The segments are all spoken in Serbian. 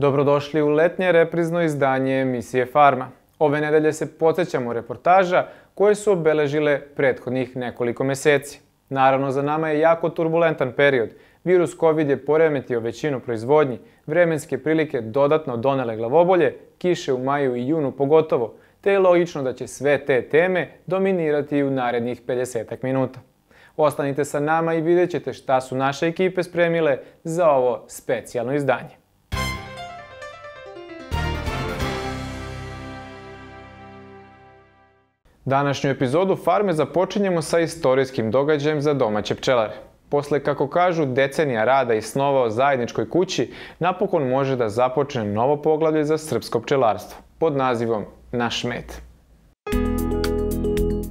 Dobrodošli u letnje reprizno izdanje emisije Farma. Ove nedelje se podsjećamo reportaža koje su obeležile prethodnih nekoliko meseci. Naravno, za nama je jako turbulentan period. Virus COVID je poremetio većinu proizvodnji, vremenske prilike dodatno donele glavobolje, kiše u maju i junu pogotovo, te je logično da će sve te teme dominirati u narednih 50 minuta. Ostanite sa nama i vidjet ćete šta su naše ekipe spremile za ovo specijalno izdanje. Današnju epizodu Farme započinjemo sa istorijskim događajem za domaće pčelare. Posle, kako kažu, decenija rada i snova o zajedničkoj kući, napokon može da započne novo poglavlje za srpsko pčelarstvo pod nazivom Naš med.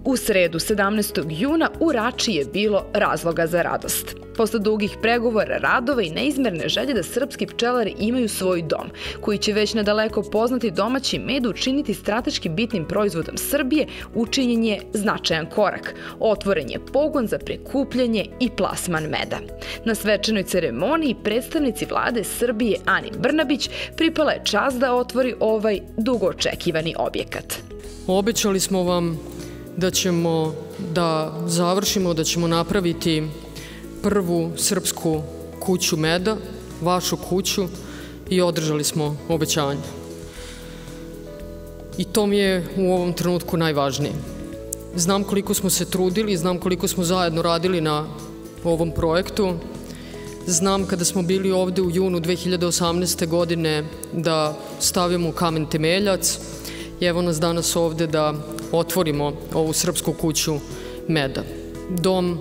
U sredu 17. juna u Rači je bilo razloga za radost. Posle dugih pregovora, radova i neizmerne želje da srpski pčelari imaju svoj dom, koji će već nadaleko poznati domaći med učiniti strateški bitnim proizvodom Srbije, učinjen je značajan korak. Otvoren je pogon za prekupljanje i plasman meda. Na svečanoj ceremoniji predstavnici vlade Srbije Ani Brnabić pripala je čast da otvori ovaj dugo očekivani objekat. Obećali smo vam da ćemo da završimo, da ćemo napraviti prvu srpsku kuću meda, vašu kuću i održali smo obećanje. I to mi je u ovom trenutku najvažnije. Znam koliko smo se trudili, znam koliko smo zajedno radili na ovom projektu. Znam kada smo bili ovde u junu 2018. godine da stavimo kamen temeljac evo nas danas ovde da otvorimo ovu srpsku kuću meda. Dom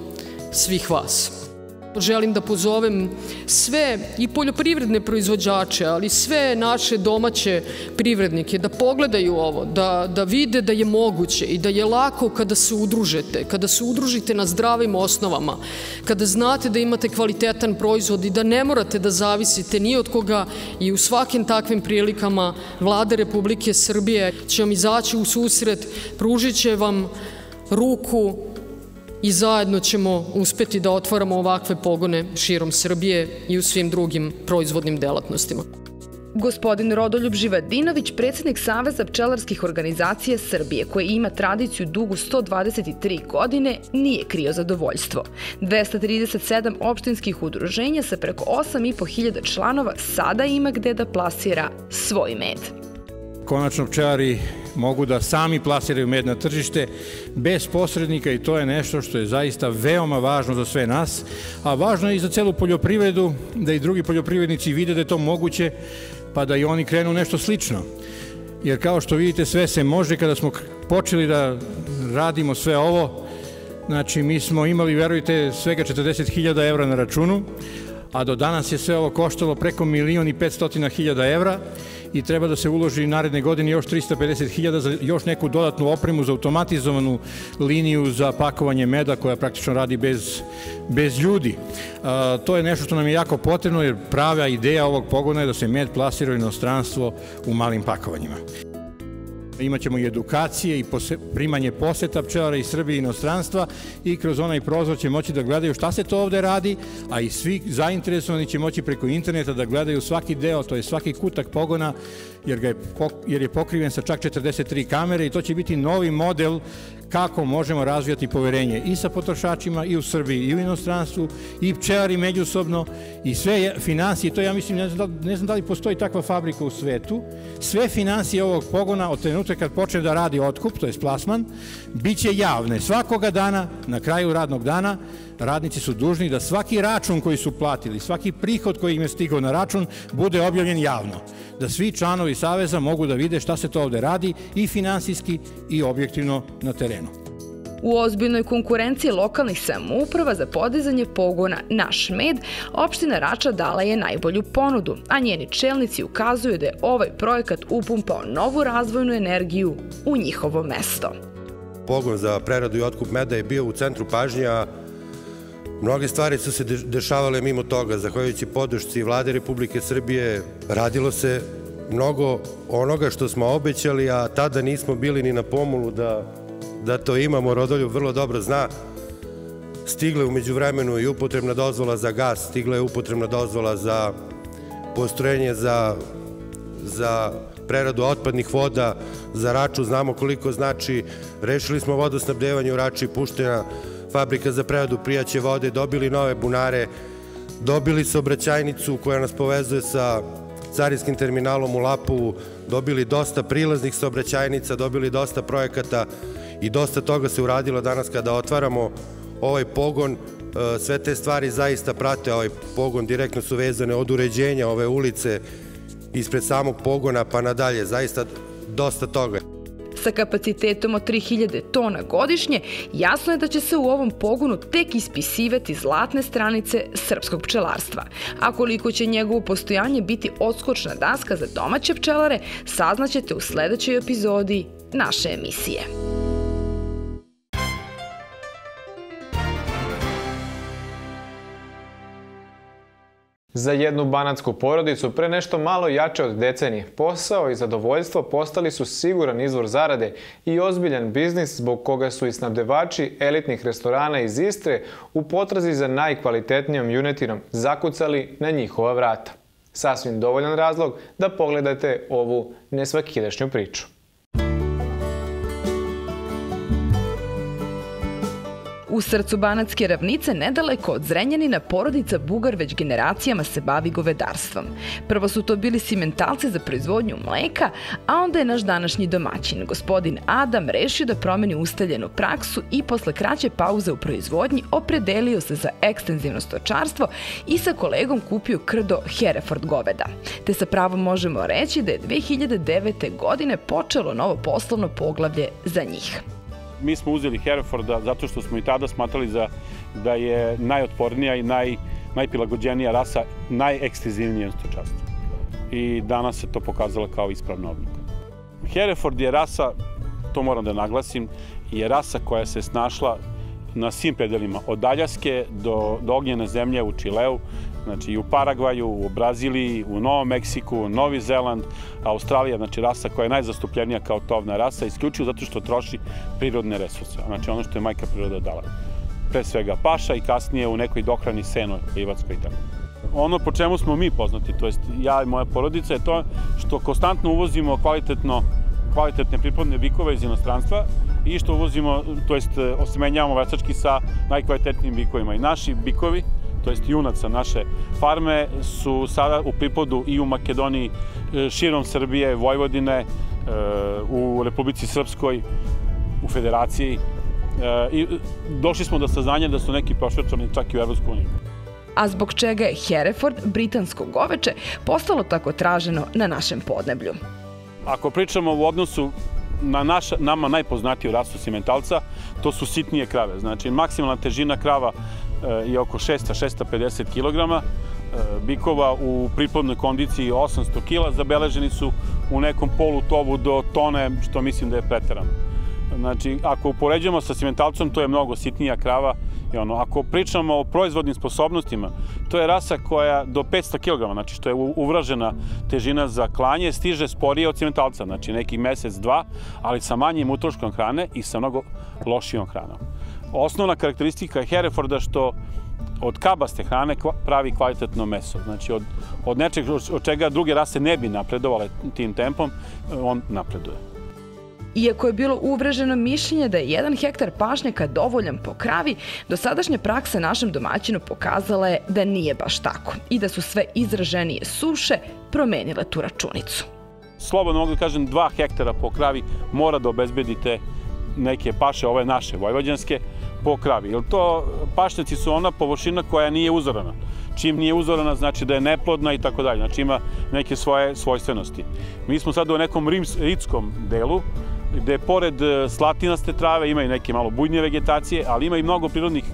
svih vas. Želim da pozovem sve i poljoprivredne proizvođače, ali sve naše domaće privrednike da pogledaju ovo, da, da vide da je moguće i da je lako kada se udružete, kada se udružite na zdravim osnovama, kada znate da imate kvalitetan proizvod i da ne morate da zavisite ni od koga i u svakim takvim prilikama vlade Republike Srbije će vam izaći u susret, pružit će vam ruku i zajedno ćemo uspeti da otvaramo ovakve pogone širom Srbije i u svim drugim proizvodnim delatnostima. Gospodin Rodoljub Živadinović, predsednik Saveza pčelarskih organizacija Srbije, koji ima tradiciju dugu 123 godine, nije krio zadovoljstvo. 237 opštinskih udruženja sa preko 8.500 članova sada ima gde da plasira svoj med. Konačno pčelari mogu da sami plasiraju med na tržište bez posrednika i to je nešto što je zaista veoma važno za sve nas, a važno je i za celu poljoprivredu da i drugi poljoprivrednici vide da je to moguće pa da i oni krenu nešto slično. Jer kao što vidite sve se može kada smo počeli da radimo sve ovo, znači mi smo imali, verujte, svega 40.000 evra na računu, a do danas je sve ovo koštalo preko milion i 500 hiljada evra i treba da se uloži naredne godine još 350.000 za još neku dodatnu opremu za automatizovanu liniju za pakovanje meda koja praktično radi bez, bez ljudi. A, to je nešto što nam je jako potrebno jer prava ideja ovog pogona je da se med plasira u inostranstvo u malim pakovanjima. Imaćemo i edukacije i primanje poseta pčelara iz Srbije i inostranstva i kroz onaj prozor će moći da gledaju šta se to ovde radi, a i svi zainteresovani će moći preko interneta da gledaju svaki deo, to je svaki kutak pogona, jer, ga je, jer je pokriven sa čak 43 kamere i to će biti novi model kako možemo razvijati poverenje i sa potrošačima i u Srbiji i u inostranstvu i pčelari međusobno i sve financije, to ja mislim, ne znam, da, ne znam da li postoji takva fabrika u svetu, sve financije ovog pogona od trenutka kad počne da radi otkup, to je plasman, bit će javne svakoga dana, na kraju radnog dana, radnici su dužni da svaki račun koji su platili, svaki prihod koji im je stigao na račun, bude objavljen javno. Da svi članovi Saveza mogu da vide šta se to ovde radi i finansijski i objektivno na terenu. U ozbiljnoj konkurenciji lokalnih samouprava za podizanje pogona Naš med, opština Rača dala je najbolju ponudu, a njeni čelnici ukazuju da je ovaj projekat upumpao novu razvojnu energiju u njihovo mesto. Pogon za preradu i otkup meda je bio u centru pažnja Mnoge stvari su se dešavale mimo toga, zahvaljujući podršci vlade Republike Srbije, radilo se mnogo onoga što smo obećali, a tada nismo bili ni na pomolu da, da to imamo. Rodoljub vrlo dobro zna. Stigle umeđu vremenu i upotrebna dozvola za gas, stigla je upotrebna dozvola za postrojenje za za preradu otpadnih voda, za Raču znamo koliko znači. Rešili smo vodosnabdevanje u Rači, puštena fabrika za preradu prijaće vode, dobili nove bunare, dobili saobraćajnicu koja nas povezuje sa carinskim terminalom u Lapovu, dobili dosta prilaznih saobraćajnica, dobili dosta projekata i dosta toga se uradilo danas kada otvaramo ovaj pogon. E, sve te stvari zaista prate ovaj pogon, direktno su vezane od uređenja ove ulice ispred samog pogona pa nadalje, zaista dosta toga. Sa kapacitetom od 3000 tona godišnje, jasno je da će se u ovom pogonu tek ispisivati zlatne stranice srpskog pčelarstva. A koliko će njegovo postojanje biti odskočna daska za domaće pčelare, saznaćete u sledećoj epizodi naše emisije. Za jednu banatsku porodicu pre nešto malo jače od decenije, posao i zadovoljstvo postali su siguran izvor zarade i ozbiljan biznis zbog koga su i snabdevači elitnih restorana iz Istre u potrazi za najkvalitetnijom junetinom zakucali na njihova vrata. Sasvim dovoljan razlog da pogledate ovu nesvakidašnju priču. U srcu Banatske ravnice, nedaleko od Zrenjanina, porodica Bugar već generacijama se bavi govedarstvom. Prvo su to bili simentalci za proizvodnju mleka, a onda je naš današnji domaćin, gospodin Adam, rešio da promeni ustaljenu praksu i posle kraće pauze u proizvodnji opredelio se za ekstenzivno stočarstvo i sa kolegom kupio krdo Hereford goveda. Te sa pravom možemo reći da je 2009. godine počelo novo poslovno poglavlje za njih mi smo uzeli Hereforda zato što smo i tada smatrali za, da je najotpornija i naj, najprilagođenija rasa, najekstenzivnije stočarstvo. I danas se to pokazalo kao ispravna odluka. Hereford je rasa, to moram da naglasim, je rasa koja se snašla na svim predelima, od Aljaske do, do ognjene zemlje u Čileu, znači i u Paragvaju, u Braziliji, u Novom Meksiku, Novi Zeland, Australija, znači rasa koja je najzastupljenija kao tovna rasa, isključivo zato što troši prirodne resurse, znači ono što je majka priroda dala. Pre svega paša i kasnije u nekoj dohrani seno, plivatskoj i tako. Ono po čemu smo mi poznati, to jest ja i moja porodica, je to što konstantno uvozimo kvalitetno kvalitetne priplodne bikove iz inostranstva i što uvozimo, to jest osemenjavamo vesački sa najkvalitetnijim bikovima. I naši bikovi, to jest junaca naše farme, su sada u pripodu i u Makedoniji, e, širom Srbije, Vojvodine, e, u Republici Srpskoj, u Federaciji. E, I došli smo do saznanja da su neki prošverčani čak i u Evropsku uniju. A zbog čega je Hereford, britansko goveče, postalo tako traženo na našem podneblju? Ako pričamo u odnosu na naša, nama najpoznatiju rasu simentalca, to su sitnije krave. Znači, maksimalna težina krava je oko 600-650 kg, e, bikova u priplodnoj kondiciji 800 kg, zabeleženi su u nekom polutovu do tone, što mislim da je preterano. Znači, ako upoređujemo sa simentalcom, to je mnogo sitnija krava. I ono, ako pričamo o proizvodnim sposobnostima, to je rasa koja do 500 kg, znači što je uvražena težina za klanje, stiže sporije od simentalca, znači neki mesec, dva, ali sa manjim utroškom hrane i sa mnogo lošijom hranom. Osnovna karakteristika Hereforda što od kabaste hrane pravi kvalitetno meso. Znači, od, od nečeg od čega druge rase ne bi napredovale tim tempom, on napreduje. Iako je bilo uvreženo mišljenje da je jedan hektar pašnjaka dovoljan po kravi, dosadašnja praksa našem domaćinu pokazala je da nije baš tako i da su sve izraženije suše promenile tu računicu. Slobodno mogu da kažem, dva hektara po kravi mora da obezbedite neke paše, ove naše, vojvođanske, po kravi. Jer to, pašnjaci su ona površina koja nije uzorana. Čim nije uzorana, znači da je neplodna i tako dalje. Znači ima neke svoje svojstvenosti. Mi smo sad u nekom rims, ritskom delu, gde pored e, slatinaste trave ima i neke malo bujnije vegetacije, ali ima i mnogo prirodnih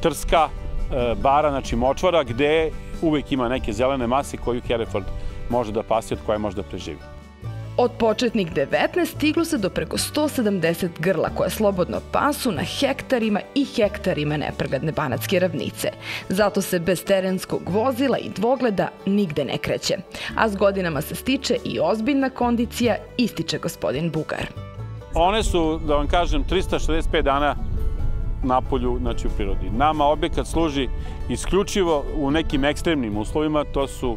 trska, e, bara, znači močvara, gde uvek ima neke zelene mase koju Hereford može da pasi, od koje može da preživi. Od početnih 19 stiglo se do preko 170 grla koje slobodno pasu na hektarima i hektarima nepregadne banatske ravnice. Zato se bez terenskog vozila i dvogleda nigde ne kreće. A s godinama se stiče i ozbiljna kondicija, ističe gospodin Bugar. One su, da vam kažem, 365 dana na polju, znači u prirodi. Nama objekat služi isključivo u nekim ekstremnim uslovima, to su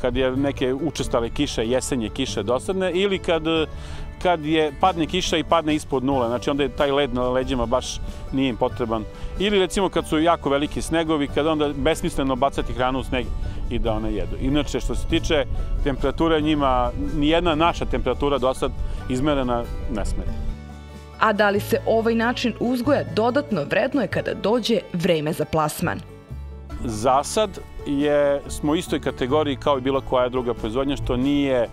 kad je neke učestale kiše, jesenje kiše dosadne ili kad kad je padne kiša i padne ispod nule, znači onda je taj led na leđima baš nije im potreban. Ili recimo kad su jako veliki snegovi, kada onda besmisleno bacati hranu u sneg i da one jedu. Inače, što se tiče temperature njima, nijedna naša temperatura do sad izmerena ne smeta. A da li se ovaj način uzgoja dodatno vredno je kada dođe vreme za plasman? Za sad je, smo u istoj kategoriji kao i bilo koja druga proizvodnja, što nije, e,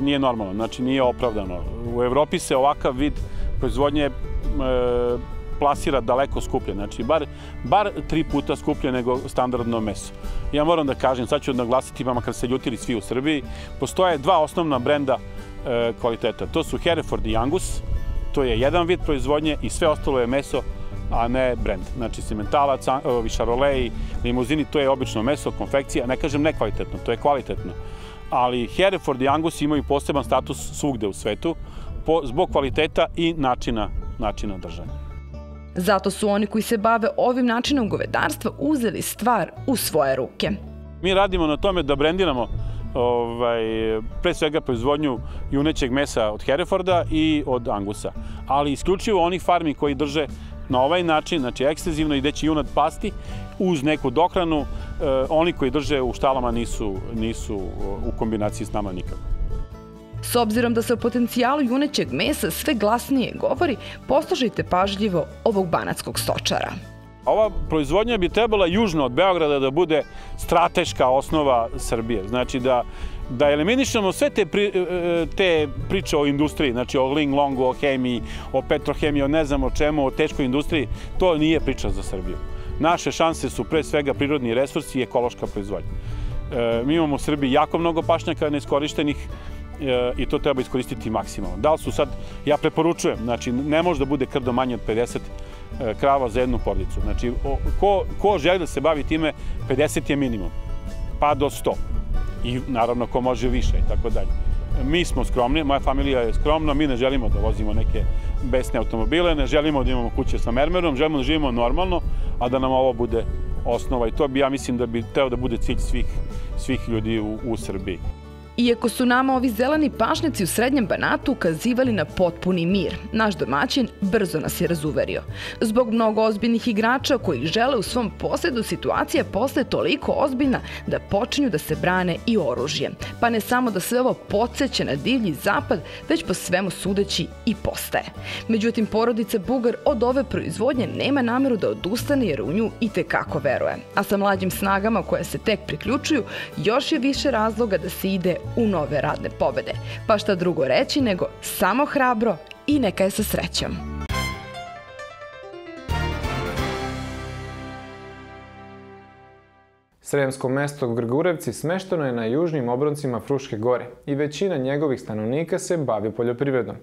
nije normalno, znači nije opravdano. U Evropi se ovakav vid proizvodnje e, plasira daleko skuplje, znači bar, bar tri puta skuplje nego standardno meso. Ja moram da kažem, sad ću naglasiti, vama kad se ljutili svi u Srbiji, postoje dva osnovna brenda e, kvaliteta. To su Hereford i Angus, to je jedan vid proizvodnje i sve ostalo je meso a ne brend. Znači, simentalac, šaroleji, limuzini, to je obično meso, konfekcija, ne kažem nekvalitetno, to je kvalitetno. Ali Hereford i Angus imaju poseban status svugde u svetu po, zbog kvaliteta i načina, načina držanja. Zato su oni koji se bave ovim načinom govedarstva uzeli stvar u svoje ruke. Mi radimo na tome da brendiramo ovaj, pre svega proizvodnju junećeg mesa od Hereforda i od Angusa. Ali isključivo onih farmi koji drže na ovaj način, znači ekstenzivno i gde će junad pasti uz neku dokranu, e, oni koji drže u štalama nisu, nisu u kombinaciji s nama nikako. S obzirom da se o potencijalu junećeg mesa sve glasnije govori, poslušajte pažljivo ovog banatskog stočara. Ova proizvodnja bi trebala južno od Beograda da bude strateška osnova Srbije. Znači da da eliminišemo sve te, pri, e, te priče o industriji, znači o Ling Longu, o hemiji, o petrohemiji, o ne znam o čemu, o teškoj industriji, to nije priča za Srbiju. Naše šanse su pre svega prirodni resursi i ekološka proizvodnja. E, mi imamo u Srbiji jako mnogo pašnjaka neiskorištenih e, i to treba iskoristiti maksimalno. Da li su sad, ja preporučujem, znači ne može da bude krdo manje od 50 e, krava za jednu porodicu. Znači, ko, ko želi da se bavi time, 50 je minimum, pa do 100 i naravno ko može više i tako dalje. Mi smo skromni, moja familija je skromna, mi ne želimo da vozimo neke besne automobile, ne želimo da imamo kuće sa mermerom, želimo da živimo normalno, a da nam ovo bude osnova i to bi ja mislim da bi teo da bude cilj svih, svih ljudi u, u Srbiji. Iako su nama ovi zeleni pašnjaci u srednjem Banatu ukazivali na potpuni mir, naš domaćin brzo nas je razuverio. Zbog mnogo ozbiljnih igrača koji žele u svom posledu situacija postaje toliko ozbiljna da počinju da se brane i oružje. Pa ne samo da sve ovo podsjeća na divlji zapad, već po svemu sudeći i postaje. Međutim, porodica Bugar od ove proizvodnje nema nameru da odustane jer u nju i tekako veruje. A sa mlađim snagama koje se tek priključuju, još je više razloga da se ide u nove radne pobede. Pa šta drugo reći nego samo hrabro i neka je sa srećom. Sremsko mesto Grgurevci smešteno je na južnim obroncima Fruške gore i većina njegovih stanovnika se bavi poljoprivredom.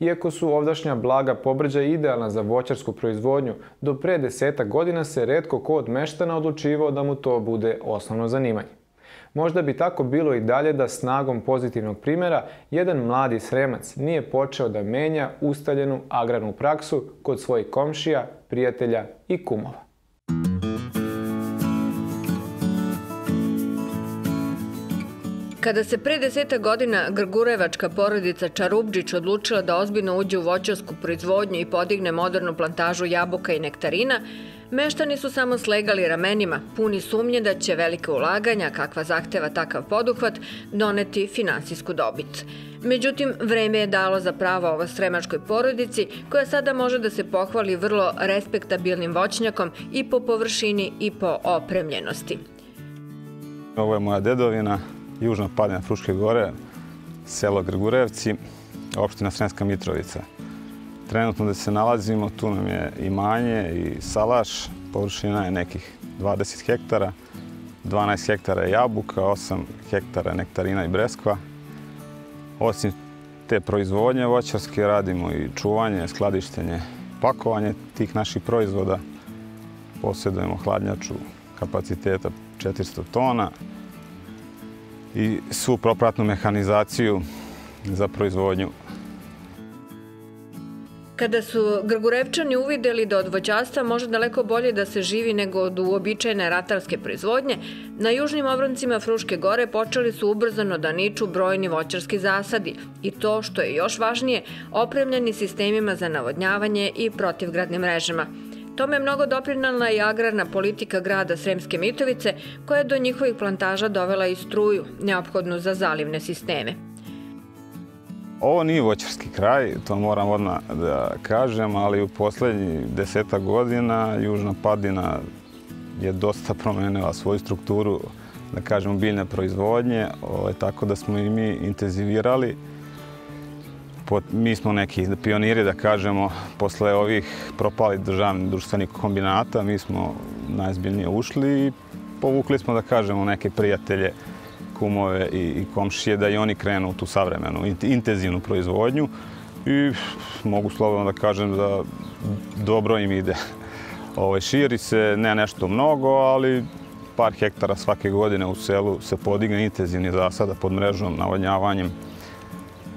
Iako su ovdašnja blaga pobrđa idealna za voćarsku proizvodnju, do pre deseta godina se redko ko od meštana odlučivao da mu to bude osnovno zanimanje. Možda bi tako bilo i dalje da snagom pozitivnog primjera jedan mladi sremac nije počeo da menja ustaljenu agrarnu praksu kod svojih komšija, prijatelja i kumova. Kada se pre deseta godina Grgurevačka porodica Čarubđić odlučila da ozbiljno uđe u voćarsku proizvodnju i podigne modernu plantažu jabuka i nektarina, Meštani su samo slegali ramenima, puni sumnje da će velike ulaganja, kakva zahteva takav poduhvat, doneti finansijsku dobit. Međutim, vreme je dalo za pravo ovo sremačkoj porodici, koja sada može da se pohvali vrlo respektabilnim voćnjakom i po površini i po opremljenosti. Ovo je moja dedovina, južna padina Fruške gore, selo Grgurevci, opština Sremska Mitrovica. Trenutno da se nalazimo, tu nam je imanje i salaš, površina je nekih 20 hektara, 12 hektara je jabuka, 8 hektara nektarina i breskva. Osim te proizvodnje voćarske radimo i čuvanje, skladištenje, pakovanje tih naših proizvoda. Posjedujemo hladnjaču kapaciteta 400 tona i svu propratnu mehanizaciju za proizvodnju Kada su Grgurevčani uvideli da od voćarstva može daleko bolje da se živi nego od uobičajene ratarske proizvodnje, na južnim obroncima Fruške gore počeli su ubrzano da niču brojni voćarski zasadi i to, što je još važnije, opremljeni sistemima za navodnjavanje i protivgradnim mrežama. Tome je mnogo doprinala i agrarna politika grada Sremske Mitrovice, koja je do njihovih plantaža dovela i struju, neophodnu za zalivne sisteme. Ovo nije voćarski kraj, to moram odmah da kažem, ali u poslednjih deseta godina Južna Padina je dosta promenila svoju strukturu, da kažemo, biljne proizvodnje, ovaj, tako da smo i mi intenzivirali. mi smo neki pioniri, da kažemo, posle ovih propali državnih društvenih kombinata, mi smo najzbiljnije ušli i povukli smo, da kažemo, neke prijatelje kumove i, komšije da i oni krenu u tu savremenu, intenzivnu proizvodnju i mogu slobodno da kažem da dobro im ide. Ovaj, širi se ne nešto mnogo, ali par hektara svake godine u selu se podigne intenzivni zasada pod mrežom, navodnjavanjem.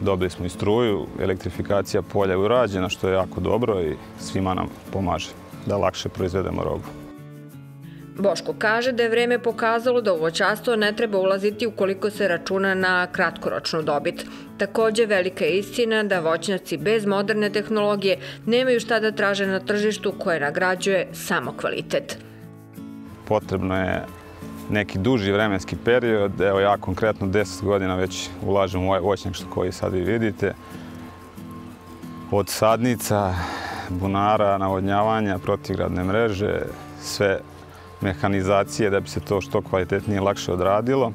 Dobili smo i struju, elektrifikacija polja je urađena, što je jako dobro i svima nam pomaže da lakše proizvedemo robu. Boško kaže da je vreme pokazalo da u voćarstvo ne treba ulaziti ukoliko se računa na kratkoročnu dobit. Takođe, velika je istina da voćnjaci bez moderne tehnologije nemaju šta da traže na tržištu koje nagrađuje samo kvalitet. Potrebno je neki duži vremenski period. Evo ja konkretno 10 godina već ulažem u ovaj voćnjak što koji sad vi vidite. Od sadnica, bunara, navodnjavanja, protigradne mreže, sve mehanizacije da bi se to što kvalitetnije lakše odradilo.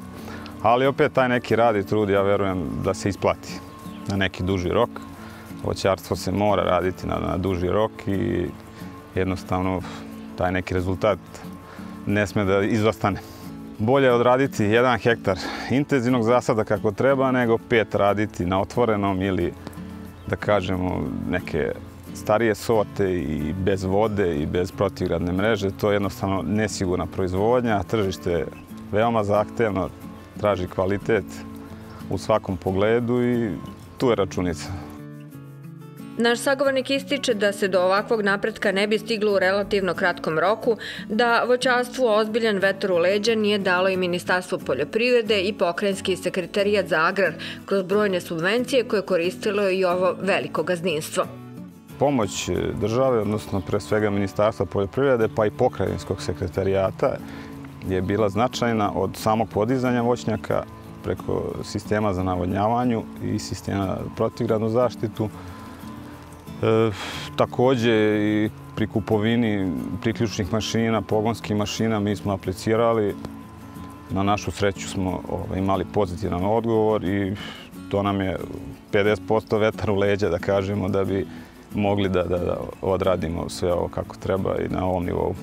Ali opet taj neki rad i trud, ja verujem da se isplati na neki duži rok. Voćarstvo se mora raditi na, na duži rok i jednostavno taj neki rezultat ne sme da izostane. Bolje je odraditi jedan hektar intenzivnog zasada kako treba, nego pet raditi na otvorenom ili da kažemo neke starije sorte i bez vode i bez protivgradne mreže, to je jednostavno nesigurna proizvodnja, tržište je veoma zahtevno, traži kvalitet u svakom pogledu i tu je računica. Naš sagovornik ističe da se do ovakvog napretka ne bi stiglo u relativno kratkom roku, da voćarstvu ozbiljan vetar u leđa nije dalo i Ministarstvo poljoprivrede i pokrenjski sekretarijat za agrar kroz brojne subvencije koje koristilo i ovo veliko gazdinstvo pomoć države, odnosno pre svega Ministarstva poljoprivrede, pa i pokrajinskog sekretarijata je bila značajna od samog podizanja voćnjaka preko sistema za navodnjavanju i sistema protivgradnu zaštitu. E, takođe i pri kupovini priključnih mašina, pogonskih mašina, mi smo aplicirali. Na našu sreću smo ovaj, imali pozitivan odgovor i to nam je 50% vetar u leđa, da kažemo, da bi mogli da, da, da odradimo sve ovo kako treba i na ovom nivou.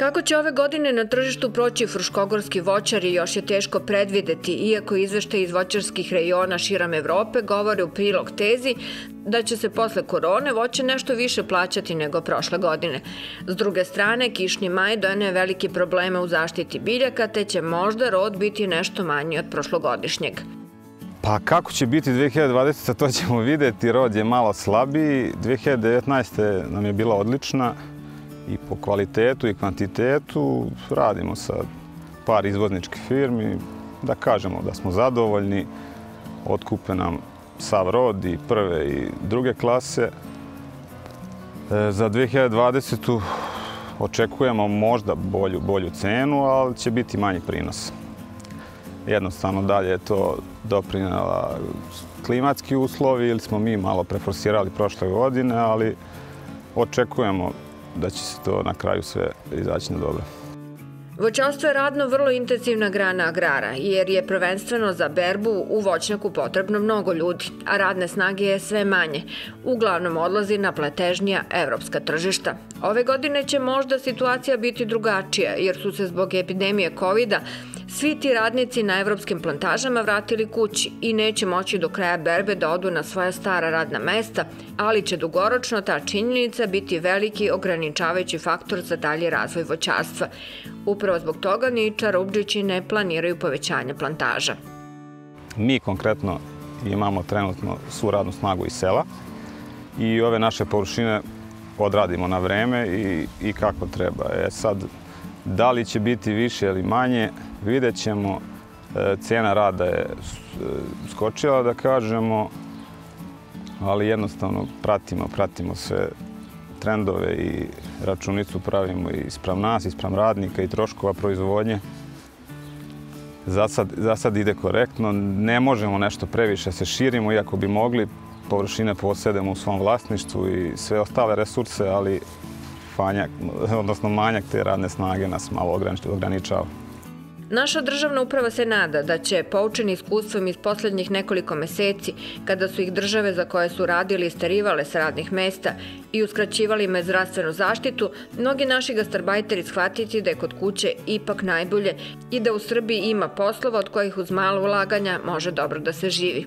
Kako će ove godine na tržištu proći fruškogorski voćari još je teško predvideti, iako izvešte iz voćarskih rejona širom Evrope govore u prilog tezi da će se posle korone voće nešto više plaćati nego prošle godine. S druge strane, kišnji maj dojene velike probleme u zaštiti biljaka, te će možda rod biti nešto manji od prošlogodišnjeg. Pa kako će biti 2020. to ćemo videti. Rod je malo slabiji. 2019. nam je bila odlična i po kvalitetu i kvantitetu. Radimo sa par izvozničkih firmi. Da kažemo da smo zadovoljni. Otkupe nam sav rod i prve i druge klase. E, za 2020. očekujemo možda bolju, bolju cenu, ali će biti manji prinos jednostavno dalje je to doprinjela klimatski uslovi ili smo mi malo preforsirali prošle godine, ali očekujemo da će se to na kraju sve izaći na dobro. Voćarstvo je radno vrlo intenzivna grana agrara, jer je prvenstveno za berbu u voćnjaku potrebno mnogo ljudi, a radne snage je sve manje. Uglavnom odlazi na pletežnija evropska tržišta. Ove godine će možda situacija biti drugačija, jer su se zbog epidemije covid Svi ti radnici na evropskim plantažama vratili kući i neće moći do kraja berbe da odu na svoja stara radna mesta, ali će dugoročno ta činjenica biti veliki ograničavajući faktor za dalji razvoj voćarstva. Upravo zbog toga ni čarobđići ne planiraju povećanje plantaža. Mi konkretno imamo trenutno svu radnu snagu iz sela i ove naše površine odradimo na vreme i, i kako treba. E sad, da li će biti više ili manje, vidjet ćemo. E, cijena rada je skočila, da kažemo, ali jednostavno pratimo, pratimo sve trendove i računicu pravimo i sprem nas, i sprem radnika i troškova proizvodnje. Za sad, za sad ide korektno. Ne možemo nešto previše se širimo, iako bi mogli. Površine posjedemo u svom vlasništvu i sve ostale resurse, ali fanjak, odnosno manjak te radne snage nas malo ograničava. Naša državna uprava se nada da će, poučeni iskustvom iz poslednjih nekoliko meseci, kada su ih države za koje su radili istarivale s radnih mesta i uskraćivali me zdravstvenu zaštitu, mnogi naši gastarbajteri shvatiti da je kod kuće ipak najbolje i da u Srbiji ima poslova od kojih uz malo ulaganja može dobro da se živi.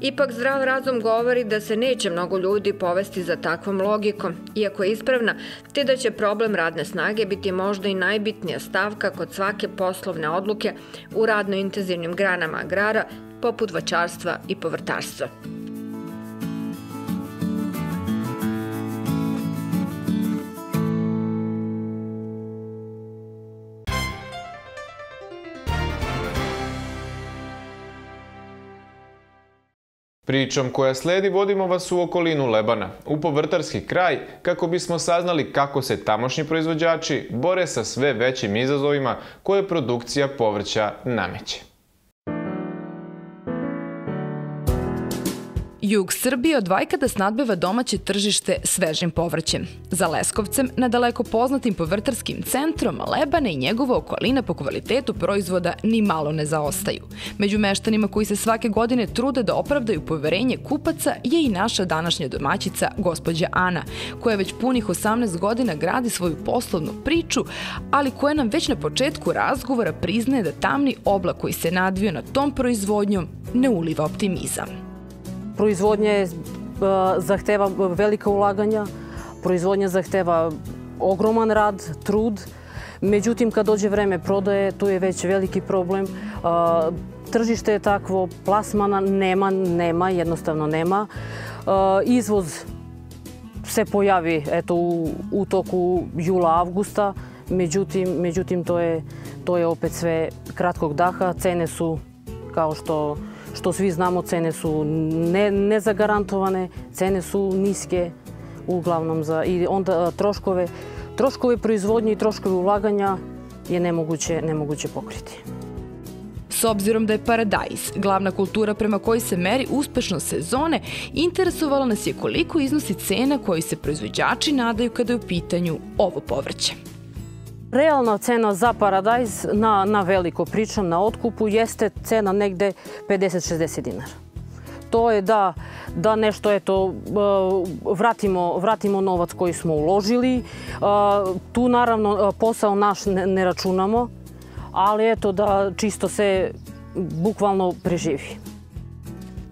Ipak zdrav razum govori da se neće mnogo ljudi povesti za takvom logikom, iako je ispravna, te da će problem radne snage biti možda i najbitnija stavka kod svake poslovne odluke u radno intenzivnim granama agrara, poput vačarstva i povrtarstva. Pričom koja sledi vodimo vas u okolinu Lebana, u povrtarski kraj, kako bismo saznali kako se tamošnji proizvođači bore sa sve većim izazovima koje produkcija povrća nameće. Jug Srbije od vajkada snadbeva domaće tržište svežim povrćem. Za Leskovcem, nadaleko poznatim povrtarskim centrom, Lebane i njegova okolina po kvalitetu proizvoda ni malo ne zaostaju. Među meštanima koji se svake godine trude da opravdaju poverenje kupaca je i naša današnja domaćica, gospođa Ana, koja već punih 18 godina gradi svoju poslovnu priču, ali koja nam već na početku razgovora priznaje da tamni oblak koji se nadvio na tom proizvodnjom ne uliva optimizam. Proizvodnja je, zahteva velika ulaganja, proizvodnja zahteva ogroman rad, trud. Međutim, kad dođe vreme prodaje, tu je već veliki problem. Tržište je takvo, plasmana nema, nema, jednostavno nema. Izvoz se pojavi eto, u, u toku jula-avgusta, međutim, međutim to, je, to je opet sve kratkog daha. Cene su, kao što što svi znamo, cene su ne, nezagarantovane, cene su niske uglavnom za, i onda troškove, troškove proizvodnje i troškove ulaganja je nemoguće, nemoguće pokriti. S obzirom da je paradajz, glavna kultura prema kojoj se meri uspešnost sezone, interesovala nas je koliko iznosi cena koji se proizvođači nadaju kada je u pitanju ovo povrće. Realna cena za paradajz na, na veliko, pričam na otkupu, jeste cena negde 50-60 dinara. To je da, da nešto eto, vratimo, vratimo novac koji smo uložili. Tu naravno posao naš ne, ne računamo, ali eto da čisto se bukvalno preživi.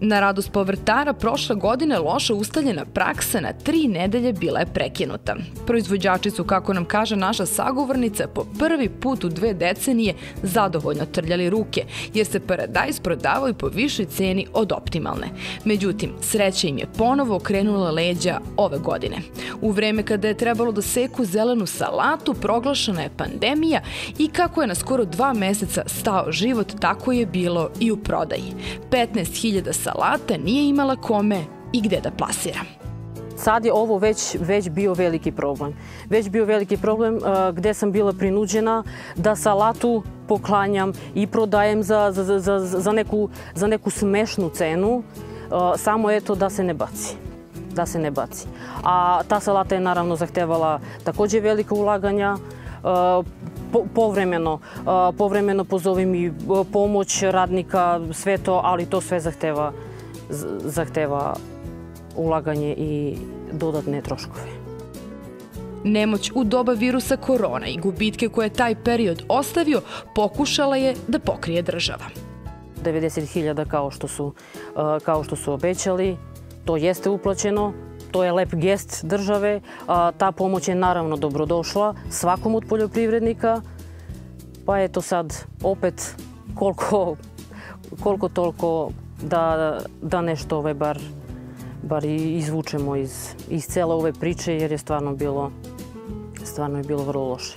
Na radost povrtara prošle godine loša ustaljena praksa na tri nedelje bila je prekinuta. Proizvođači su, kako nam kaže naša sagovornica, po prvi put u dve decenije zadovoljno trljali ruke, jer se paradajz prodavao i po višoj ceni od optimalne. Međutim, sreća im je ponovo okrenula leđa ove godine. U vreme kada je trebalo da seku zelenu salatu, proglašena je pandemija i kako je na skoro dva meseca stao život, tako je bilo i u prodaji. 15.000 salata nije imala kome i gde da plasira. Sad je ovo već, već bio veliki problem. Već bio veliki problem uh, gde sam bila prinuđena da salatu poklanjam i prodajem za, za, za, za, neku, za neku smešnu cenu, uh, samo eto da se ne baci da se ne baci. A ta salata je naravno zahtevala takođe velika ulaganja, uh, po, povremeno, povremeno pozovem i pomoć radnika, sve to, ali to sve zahteva, zahteva ulaganje i dodatne troškove. Nemoć u doba virusa korona i gubitke koje je taj period ostavio pokušala je da pokrije država. 90.000 kao što su, kao što su obećali, to jeste uplaćeno, To je lep gest države. Ta pomoć je naravno dobrodošla svakom od poljoprivrednika. Pa eto sad opet koliko, koliko toliko da, da nešto ovaj bar, bar izvučemo iz, iz cele ove priče jer je stvarno bilo, stvarno je bilo vrlo loše.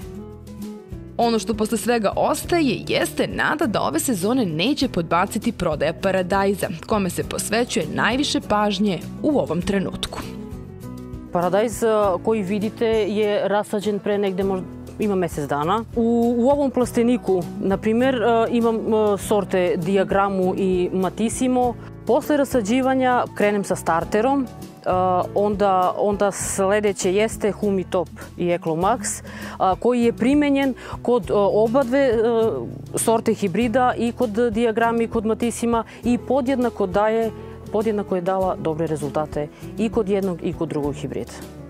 Ono što posle svega ostaje jeste nada da ove sezone neće podbaciti prodaja paradajza, kome se posvećuje najviše pažnje u ovom trenutku. Paradajz koji vidite je rasađen pre negde možda ima mesec dana. U, u ovom plasteniku, na primer, imam sorte Diagramu i Matissimo. Posle rasađivanja krenem sa starterom, onda, onda sledeće jeste Humitop i Eklomax, koji je primenjen kod oba dve sorte hibrida i kod diagrama i kod matisima i podjednako daje podjednako je dala dobre rezultate i kod jednog i kod drugog hibrida.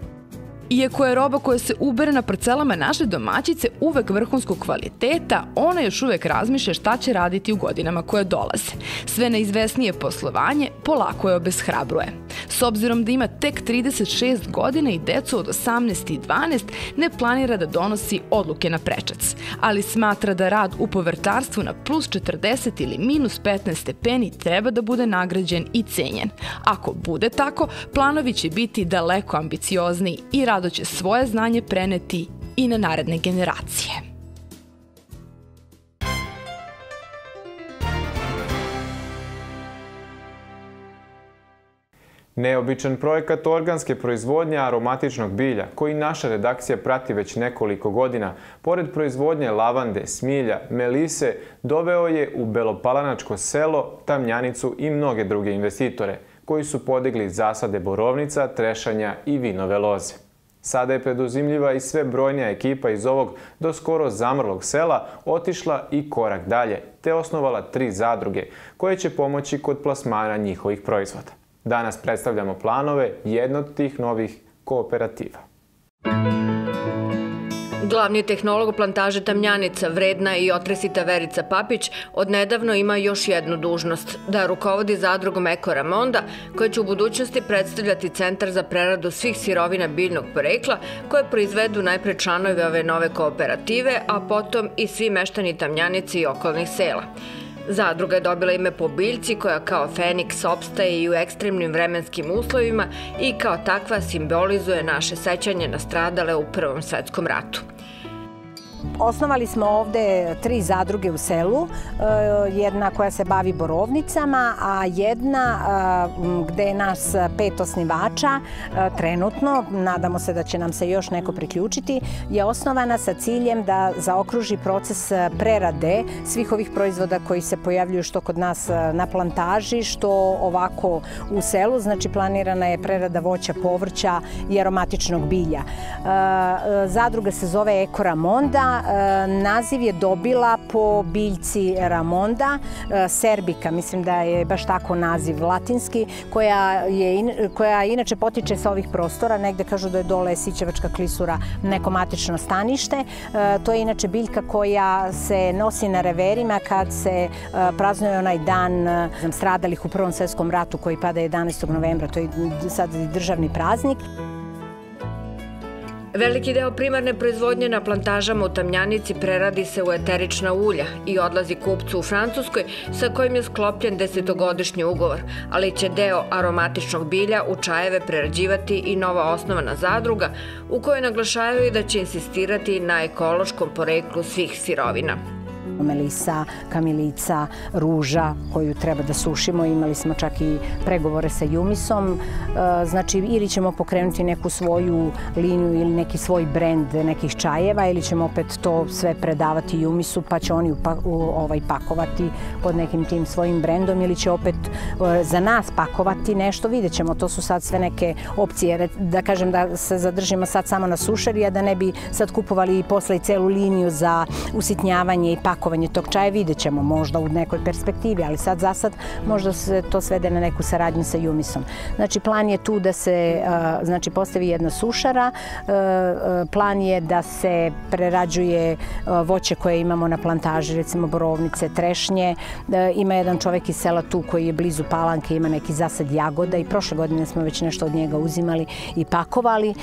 Iako je roba koja se ubere na parcelama naše domaćice uvek vrhunskog kvaliteta, ona još uvek razmišlja šta će raditi u godinama koje dolaze. Sve neizvesnije poslovanje polako je obeshrabruje. S obzirom da ima tek 36 godina i decu od 18 i 12, ne planira da donosi odluke na prečac, ali smatra da rad u povrtarstvu na plus 40 ili minus 15 stepeni treba da bude nagrađen i cenjen. Ako bude tako, planovi će biti daleko ambiciozniji i rado će svoje znanje preneti i na naredne generacije. Neobičan projekat organske proizvodnje aromatičnog bilja, koji naša redakcija prati već nekoliko godina, pored proizvodnje lavande, smilja, melise, doveo je u Belopalanačko selo, Tamnjanicu i mnoge druge investitore, koji su podigli zasade borovnica, trešanja i vinove loze. Sada je preduzimljiva i sve brojnija ekipa iz ovog do skoro zamrlog sela otišla i korak dalje, te osnovala tri zadruge, koje će pomoći kod plasmana njihovih proizvoda. Danas predstavljamo planove jedne od tih novih kooperativa. Glavni tehnolog plantaže Tamnjanica, vredna i otresita Verica Papić, odnedavno ima još jednu dužnost, da rukovodi zadrugom Eko Ramonda, koja će u budućnosti predstavljati centar za preradu svih sirovina biljnog porekla, koje proizvedu najpre članovi ove nove kooperative, a potom i svi meštani Tamnjanice i okolnih sela. Zadruga je dobila ime po biljci koja kao Feniks opstaje i u ekstremnim vremenskim uslovima i kao takva simbolizuje naše sećanje na stradale u Prvom svetskom ratu. Osnovali smo ovde tri zadruge u selu, e, jedna koja se bavi borovnicama, a jedna e, gde je nas pet osnivača e, trenutno, nadamo se da će nam se još neko priključiti, je osnovana sa ciljem da zaokruži proces prerade svih ovih proizvoda koji se pojavljuju što kod nas na plantaži, što ovako u selu, znači planirana je prerada voća, povrća i aromatičnog bilja. Zadruga se zove Eko Ramonda, E, naziv je dobila po biljci Ramonda, e, serbika, mislim da je baš tako naziv latinski, koja, je, koja inače potiče sa ovih prostora, negde kažu da je dole Sićevačka klisura neko matično stanište. E, to je inače biljka koja se nosi na reverima kad se praznuje onaj dan stradalih u Prvom svetskom ratu koji pada 11. novembra, to je sad državni praznik. Veliki deo primarne proizvodnje na plantažama u Tamnjanici preradi se u eterična ulja i odlazi kupcu u Francuskoj sa kojim je sklopljen desetogodišnji ugovor, ali će deo aromatičnog bilja u čajeve prerađivati i nova osnovana zadruga u kojoj naglašavaju da će insistirati na ekološkom poreklu svih sirovina melisa, kamilica, ruža koju treba da sušimo. Imali smo čak i pregovore sa Jumisom. E, znači, ili ćemo pokrenuti neku svoju liniju ili neki svoj brend nekih čajeva ili ćemo opet to sve predavati Jumisu pa će oni ovaj, pakovati pod nekim tim svojim brendom ili će opet e, za nas pakovati nešto. Vidjet ćemo, to su sad sve neke opcije. Da kažem da se zadržimo sad samo na sušari, a da ne bi sad kupovali i posle i celu liniju za usitnjavanje i pakovanje pakovanje tog čaja vidjet ćemo možda u nekoj perspektivi, ali sad za sad možda se to svede na neku saradnju sa Jumisom. Znači plan je tu da se znači, postavi jedna sušara, plan je da se prerađuje voće koje imamo na plantaži, recimo borovnice, trešnje. Ima jedan čovek iz sela tu koji je blizu Palanke, ima neki zasad jagoda i prošle godine smo već nešto od njega uzimali i pakovali.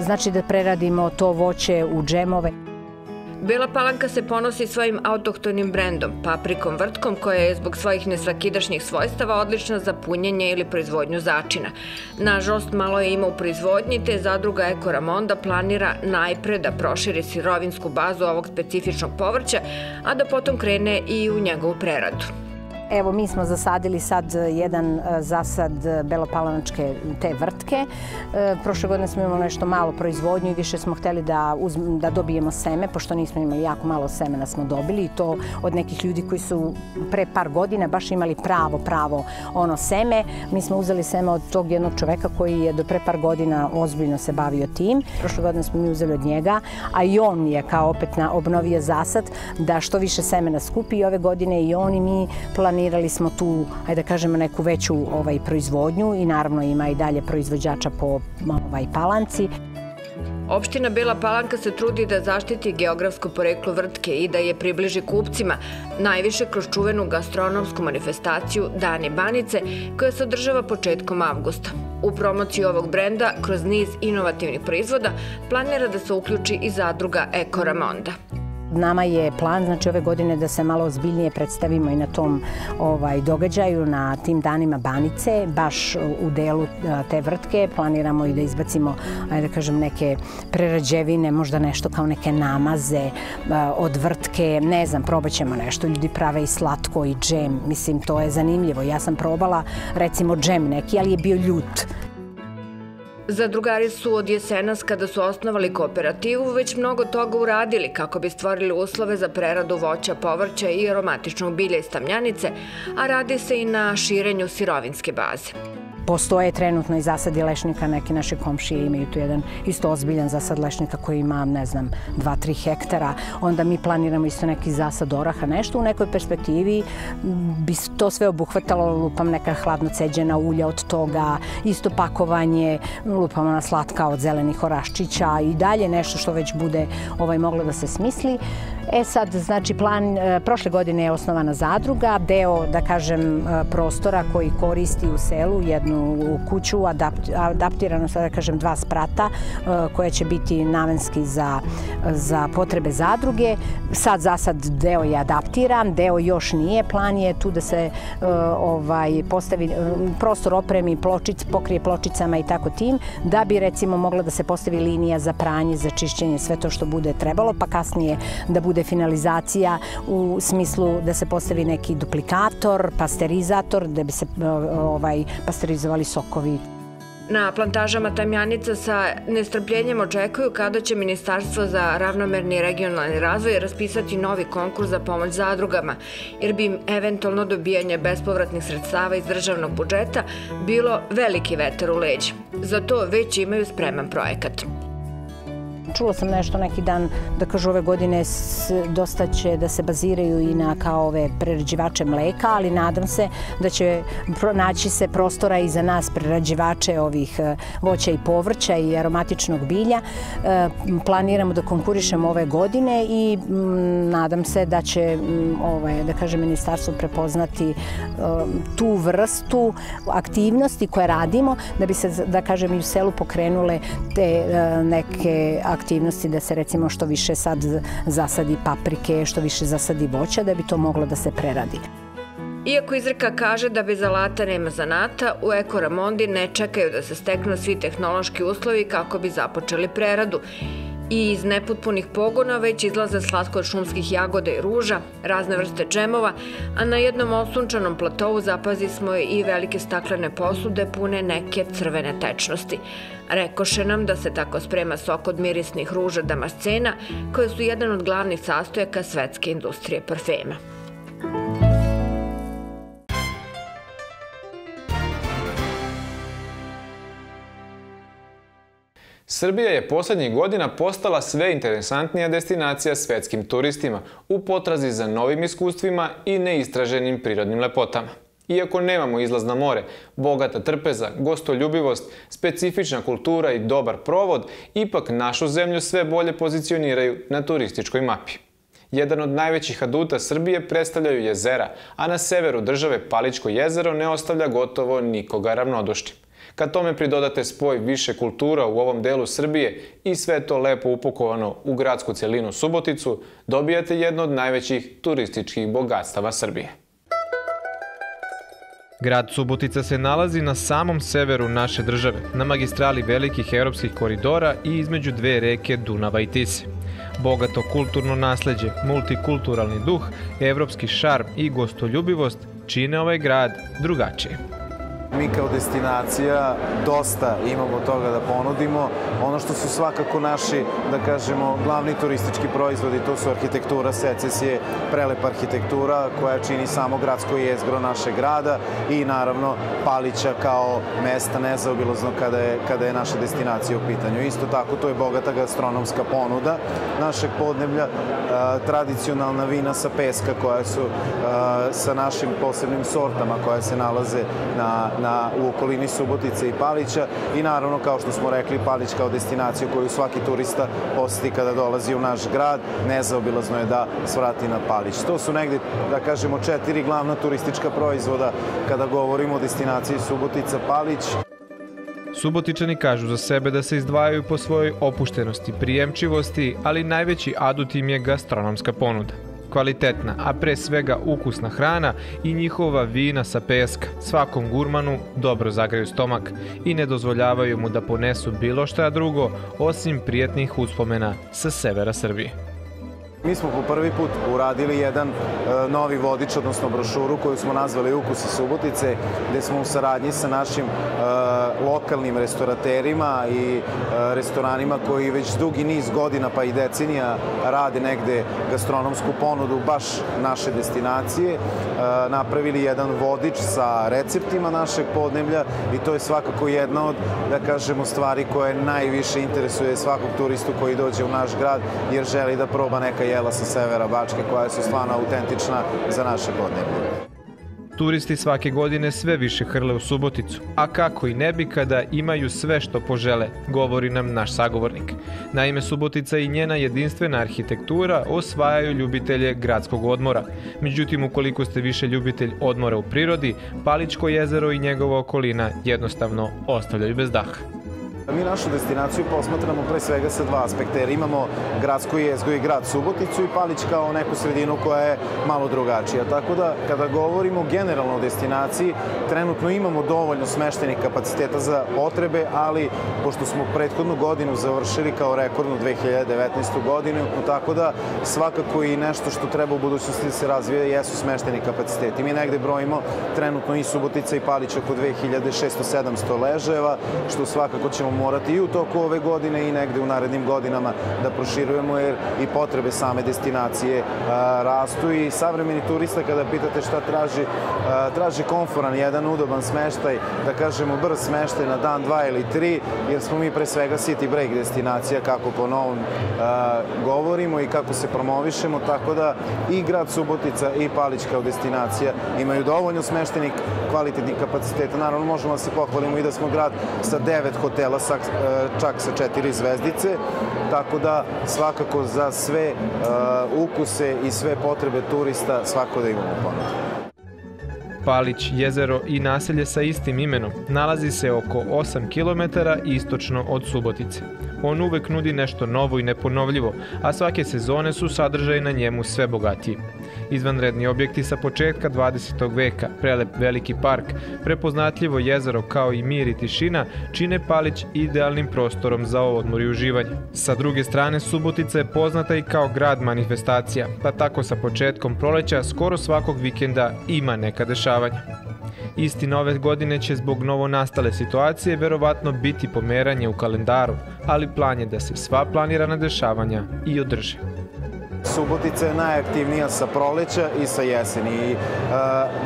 Znači da preradimo to voće u džemove. Bela Palanka se ponosi svojim autohtonim brendom, paprikom vrtkom koja je zbog svojih nesvakidašnjih svojstava odlična za punjenje ili proizvodnju začina. Nažalost, malo je ima u proizvodnji, te zadruga Eko Ramonda planira najpre da proširi sirovinsku bazu ovog specifičnog povrća, a da potom krene i u njegovu preradu. Evo, mi smo zasadili sad jedan e, zasad belopalanačke te vrtke. E, prošle godine smo imali nešto malo proizvodnju i više smo hteli da, da dobijemo seme, pošto nismo imali jako malo semena smo dobili i to od nekih ljudi koji su pre par godina baš imali pravo, pravo ono seme. Mi smo uzeli seme od tog jednog čoveka koji je do pre par godina ozbiljno se bavio tim. Prošle godine smo mi uzeli od njega, a i on je kao opet na obnovio zasad da što više semena skupi i ove godine i on i mi planiramo planirali smo tu, ajde da kažemo, neku veću ovaj, proizvodnju i naravno ima i dalje proizvođača po ovaj, palanci. Opština Bela Palanka se trudi da zaštiti geografsko poreklo vrtke i da je približi kupcima, najviše kroz čuvenu gastronomsku manifestaciju Dani Banice, koja se održava početkom avgusta. U promociji ovog brenda, kroz niz inovativnih proizvoda, planira da se uključi i zadruga Eko Ramonda. Nama je plan znači ove godine da se malo ozbiljnije predstavimo i na tom ovaj događaju na tim danima Banice, baš u delu te vrtke planiramo i da izbacimo ajde da kažem neke prerađevine, možda nešto kao neke namaze od vrtke, ne znam, probaćemo nešto. Ljudi prave i slatko i džem, mislim to je zanimljivo. Ja sam probala recimo džem neki, ali je bio ljut Zadrugari su od jesenas kada su osnovali kooperativu već mnogo toga uradili kako bi stvorili uslove za preradu voća, povrća i aromatičnog bilja iz tamljanice, a radi se i na širenju sirovinske baze. Postoje trenutno i zasadi lešnika, neki naši komšije imaju tu jedan isto ozbiljan zasad lešnika koji ima, ne znam, 2-3 hektara. Onda mi planiramo isto neki zasad oraha, nešto u nekoj perspektivi bi to sve obuhvatalo, lupam neka hladno ceđena ulja od toga, isto pakovanje, lupamo na slatka od zelenih oraščića i dalje nešto što već bude ovaj moglo da se smisli. E sad, znači, plan, e, prošle godine je osnovana zadruga, deo, da kažem, e, prostora koji koristi u selu jednu kuću, adaptirano, sad da kažem, dva sprata, e, koja će biti namenski za, za potrebe zadruge. Sad, za sad, deo je adaptiran, deo još nije. Plan je tu da se ovaj, postavi prostor opremi, pločic, pokrije pločicama i tako tim, da bi, recimo, mogla da se postavi linija za pranje, za čišćenje, sve to što bude trebalo, pa kasnije da bude finalizacija u smislu da se postavi neki duplikator, pasterizator, da bi se ovaj, pasterizovali sokovi. Na plantažama tamjanica sa nestrpljenjem očekuju kada će Ministarstvo za ravnomerni regionalni razvoj raspisati novi konkurs za pomoć zadrugama, jer bi im eventualno dobijanje bespovratnih sredstava iz državnog budžeta bilo veliki veter u leđ. Za to već imaju spreman projekat. Čula sam nešto neki dan da kažu ove godine dosta će da se baziraju i na kao ove prerađivače mleka, ali nadam se da će naći se prostora i za nas prerađivače ovih e, voća i povrća i aromatičnog bilja. E, planiramo da konkurišemo ove godine i nadam se da će ovaj, da kažem, ministarstvo prepoznati e, tu vrstu aktivnosti koje radimo da bi se, da kažem, i u selu pokrenule te neke aktivnosti aktivnosti da se recimo što više sad zasadi paprike, što više zasadi voća da bi to moglo da se preradi. Iako izreka kaže da bez alata nema zanata, u Eko Ramondi ne čekaju da se steknu svi tehnološki uslovi kako bi započeli preradu i iz nepotpunih pogona već izlaze slatko od šumskih jagoda i ruža, razne vrste džemova, a na jednom osunčanom platovu zapazi smo i velike staklene posude pune neke crvene tečnosti. Rekoše nam da se tako sprema sok od mirisnih ruža damascena, koje su jedan od glavnih sastojaka svetske industrije parfema. Srbija je poslednjih godina postala sve interesantnija destinacija svetskim turistima u potrazi za novim iskustvima i neistraženim prirodnim lepotama. Iako nemamo izlaz na more, bogata trpeza, gostoljubivost, specifična kultura i dobar provod, ipak našu zemlju sve bolje pozicioniraju na turističkoj mapi. Jedan od najvećih aduta Srbije predstavljaju jezera, a na severu države Paličko jezero ne ostavlja gotovo nikoga ravnodušnim. Kad tome pridodate spoj više kultura u ovom delu Srbije i sve to lepo upokovano u gradsku celinu Suboticu, dobijate jedno od najvećih turističkih bogatstava Srbije. Grad Subotica se nalazi na samom severu naše države, na magistrali velikih evropskih koridora i između dve reke Dunava i Tise. Bogato kulturno nasledđe, multikulturalni duh, evropski šarm i gostoljubivost čine ovaj grad drugačije. Mi kao destinacija dosta imamo toga da ponudimo. Ono što su svakako naši, da kažemo, glavni turistički proizvodi, to su arhitektura, secesije, prelepa arhitektura koja čini samo gradsko jezgro našeg grada i naravno Palića kao mesta nezaobilozno kada je, kada je naša destinacija u pitanju. Isto tako, to je bogata gastronomska ponuda našeg podneblja, tradicionalna vina sa peska koja su sa našim posebnim sortama koja se nalaze na, na, u okolini Subotice i Palića i naravno, kao što smo rekli, Palić kao destinaciju koju svaki turista poseti kada dolazi u naš grad, nezaobilazno je da svrati na Palić. To su negde, da kažemo, četiri glavna turistička proizvoda kada govorimo o destinaciji Subotica Palić. Subotičani kažu za sebe da se izdvajaju po svojoj opuštenosti, prijemčivosti, ali najveći adut im je gastronomska ponuda kvalitetna, a pre svega ukusna hrana i njihova vina sa peska. Svakom gurmanu dobro zagreju stomak i ne dozvoljavaju mu da ponesu bilo šta drugo osim prijetnih uspomena sa severa Srbije. Mi smo po prvi put uradili jedan e, novi vodič, odnosno brošuru koju smo nazvali Ukusi Subotice, gde smo u saradnji sa našim e, lokalnim restauraterima i e, restoranima koji već dugi niz godina pa i decenija rade negde gastronomsku ponudu baš naše destinacije, napravili jedan vodič sa receptima našeg podneblja i to je svakako jedna od, da kažemo, stvari koje najviše interesuje svakog turistu koji dođe u naš grad jer želi da proba neka jela sa severa Bačke koja su stvarno autentična za naše podneblje. Turisti svake godine sve više hrle u Suboticu, a kako i ne bi kada imaju sve što požele, govori nam naš sagovornik. Naime, Subotica i njena jedinstvena arhitektura osvajaju ljubitelje gradskog odmora. Međutim, ukoliko ste više ljubitelj odmora u prirodi, Paličko jezero i njegova okolina jednostavno ostavljaju bez daha. Mi našu destinaciju posmatramo pre svega sa dva aspekta, jer imamo gradsku jezgu i grad Suboticu i Palić kao neku sredinu koja je malo drugačija. Tako da, kada govorimo generalno o destinaciji, trenutno imamo dovoljno smeštenih kapaciteta za potrebe, ali pošto smo prethodnu godinu završili kao rekordnu 2019. godinu, tako da svakako i nešto što treba u budućnosti da se razvije jesu smešteni kapaciteti. Mi negde brojimo trenutno i Subotica i Palić oko 2600-700 leževa, što svakako ćemo morati i u toku ove godine i negde u narednim godinama da proširujemo jer i potrebe same destinacije rastu i savremeni turista kada pitate šta traži, traži konforan, jedan udoban smeštaj, da kažemo brz smeštaj na dan, dva ili tri, jer smo mi pre svega city break destinacija kako po novom govorimo i kako se promovišemo, tako da i grad Subotica i Palić kao destinacija imaju dovoljno smeštenih kvalitetnih kapaciteta. Naravno, možemo da se pohvalimo i da smo grad sa devet hotela sa, e, čak sa četiri zvezdice, tako da svakako za sve uh, ukuse i sve potrebe turista svako da imamo ponudu. Palić, jezero i naselje sa istim imenom nalazi se oko 8 km istočno od Subotice. On uvek nudi nešto novo i neponovljivo, a svake sezone su sadržaj na njemu sve bogatiji. Izvanredni objekti sa početka 20. veka, prelep veliki park, prepoznatljivo jezero kao i mir i tišina čine Palić idealnim prostorom za odmor i uživanje. Sa druge strane, Subotica je poznata i kao grad manifestacija, pa tako sa početkom proleća skoro svakog vikenda ima neka dešavanja. Isti nove godine će zbog novo nastale situacije verovatno biti pomeranje u kalendaru, ali plan je da se sva planirana dešavanja i održe. Subotica je najaktivnija sa proleća i sa jeseni. I,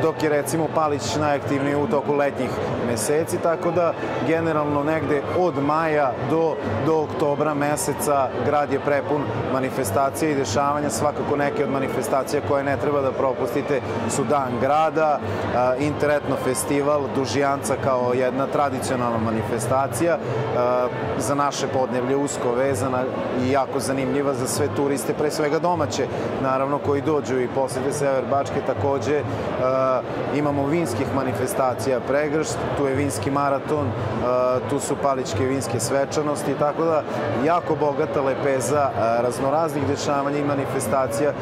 dok je recimo Palić najaktivniji u toku letnjih meseci, tako da generalno negde od maja do, do oktobra meseca grad je prepun manifestacija i dešavanja. Svakako neke od manifestacija koje ne treba da propustite su Dan grada, Interetno festival, Dužijanca kao jedna tradicionalna manifestacija za naše podneblje usko vezana i jako zanimljiva za sve turiste, pre svega domaće, naravno, koji dođu i posete Sever Bačke, takođe imamo vinskih manifestacija pregršt, tu je vinski maraton, tu su paličke vinske svečanosti, tako da jako bogata lepeza raznoraznih dešavanja i manifestacija.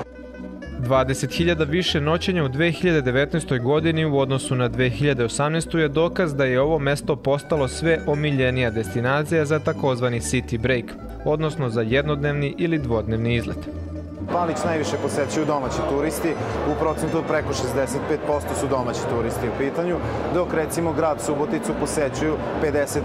20.000 više noćenja u 2019. godini u odnosu na 2018. je dokaz da je ovo mesto postalo sve omiljenija destinacija za takozvani city break, odnosno za jednodnevni ili dvodnevni izlet. Palić najviše posećuju domaći turisti, u procentu preko 65% su domaći turisti u pitanju, dok recimo grad Suboticu posećuju 50-50.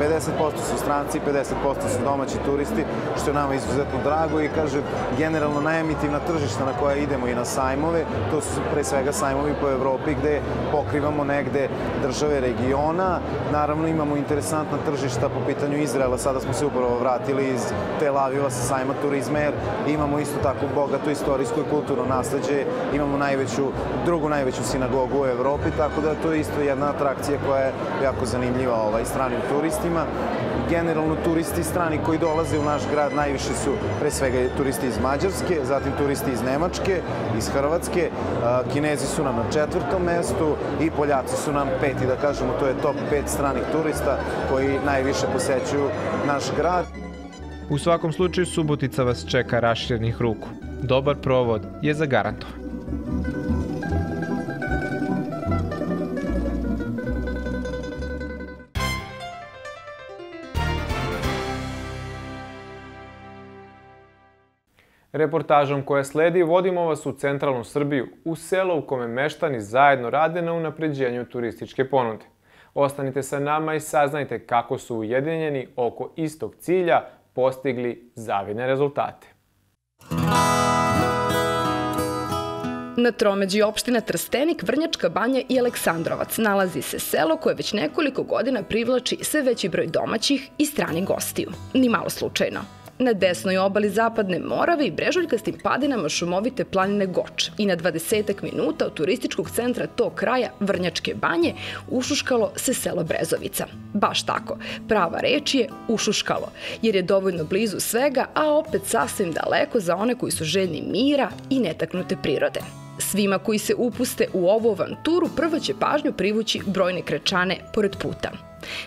50% su stranci, 50% su domaći turisti, što je nama izuzetno drago i kaže generalno najemitivna tržišta na koja idemo i na sajmove, to su pre svega sajmovi po Evropi gde pokrivamo negde države regiona. Naravno imamo interesantna tržišta po pitanju Izraela, sada smo se upravo vratili iz Tel Aviva sa sajma turizma jer imamo isto tako jako bogato istorijsko i kulturno nasledđe. Imamo najveću, drugu najveću sinagogu u Evropi, tako da to je isto jedna atrakcija koja je jako zanimljiva ovaj, stranim turistima. Generalno turisti strani koji dolaze u naš grad najviše su pre svega turisti iz Mađarske, zatim turisti iz Nemačke, iz Hrvatske, Kinezi su nam na četvrtom mestu i Poljaci su nam peti, da kažemo, to je top pet stranih turista koji najviše posećuju naš grad. U svakom slučaju Subotica vas čeka raširnih ruku. Dobar provod je zagarantovan. Reportažom koja sledi vodimo vas u centralnu Srbiju, u selo u kome meštani zajedno rade na unapređenju turističke ponude. Ostanite sa nama i saznajte kako su ujedinjeni oko istog cilja postigli zavidne rezultate. Na tromeđi opština Trstenik, Vrnjačka banja i Aleksandrovac nalazi se selo koje već nekoliko godina privlači sve veći broj domaćih i stranih gostiju. Ni malo slučajno. Na desnoj obali zapadne Morave i brežuljkastim padinama šumovite planine Goč i na 20 minuta od turističkog centra tog kraja Vrnjačke banje ušuškalo se selo Brezovica. Baš tako, prava reč je ušuškalo, jer je dovoljno blizu svega, a opet sasvim daleko za one koji su željni mira i netaknute prirode. Svima koji se upuste u ovu avanturu prvo će pažnju privući brojne krečane pored puta.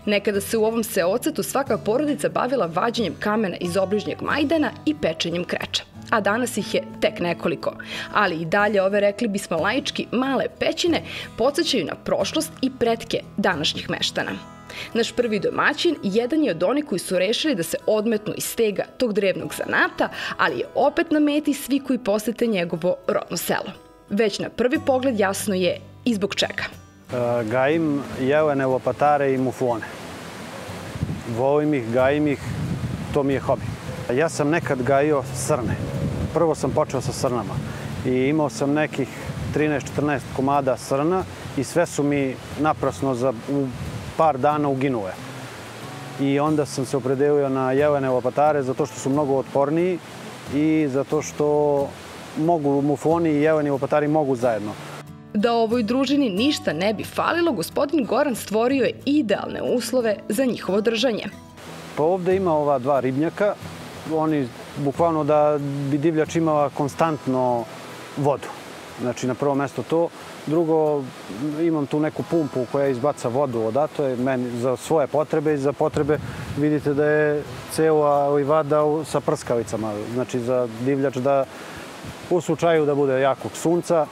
Nekada se u ovom seocetu svaka porodica bavila vađenjem kamena iz obližnjeg majdana i pečenjem kreča a danas ih je tek nekoliko. Ali i dalje ove, rekli bismo laički, male pećine podsjećaju na prošlost i pretke današnjih meštana. Naš prvi domaćin jedan je od onih koji su rešili da se odmetnu iz stega tog drevnog zanata, ali je opet na meti svi koji posete njegovo rodno selo. Već na prvi pogled jasno je i zbog čega. E, gajim jelene, lopatare i muflone. Volim ih, gajim ih, to mi je hobi. Ja sam nekad gajio srne. Prvo sam počeo sa srnama i imao sam nekih 13-14 komada srna i sve su mi naprasno za u par dana uginule. I onda sam se opredelio na jelene lopatare zato što su mnogo otporniji i zato što mogu mufloni i jeleni lopatari mogu zajedno. Da ovoj družini ništa ne bi falilo, gospodin Goran stvorio je idealne uslove za njihovo držanje. Pa ovde ima ova dva ribnjaka. Oni, bukvalno da bi divljač imala konstantno vodu. Znači, na prvo mesto to. Drugo, imam tu neku pumpu koja izbaca vodu odato meni za svoje potrebe i za potrebe vidite da je cela livada sa prskavicama. Znači, za divljač da u slučaju da bude jakog sunca,